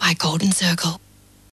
My Golden Circle.